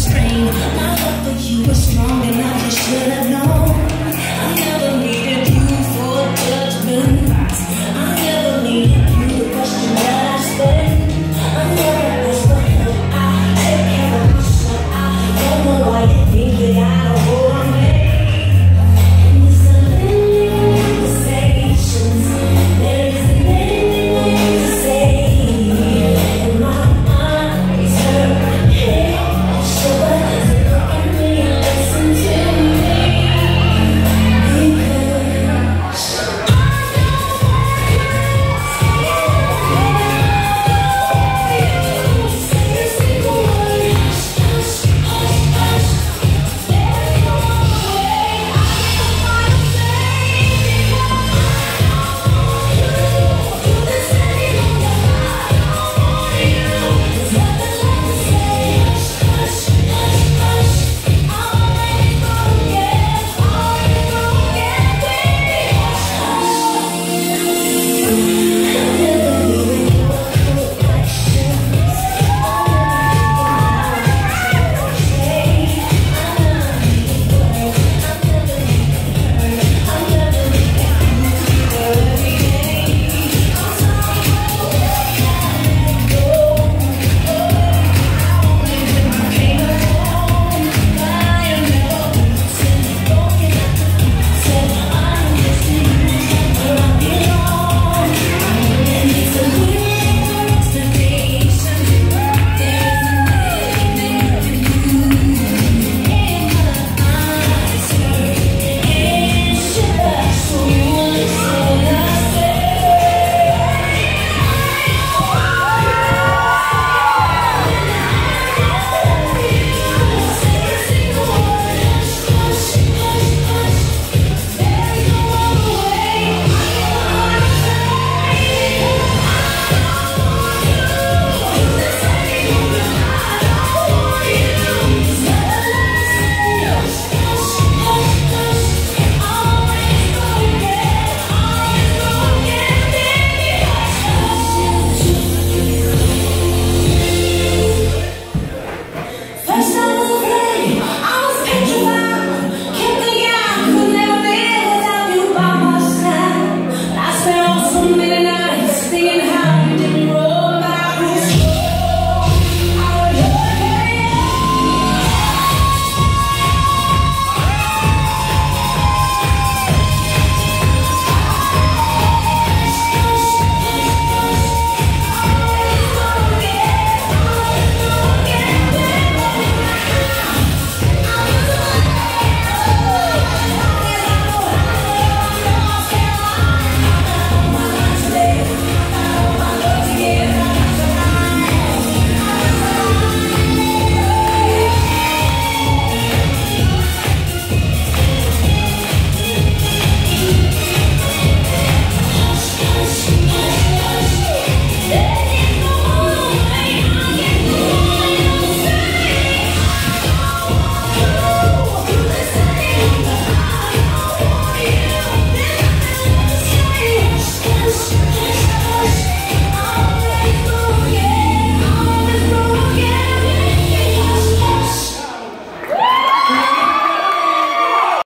strain. My love for you was strong.